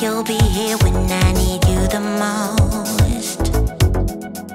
you'll be here when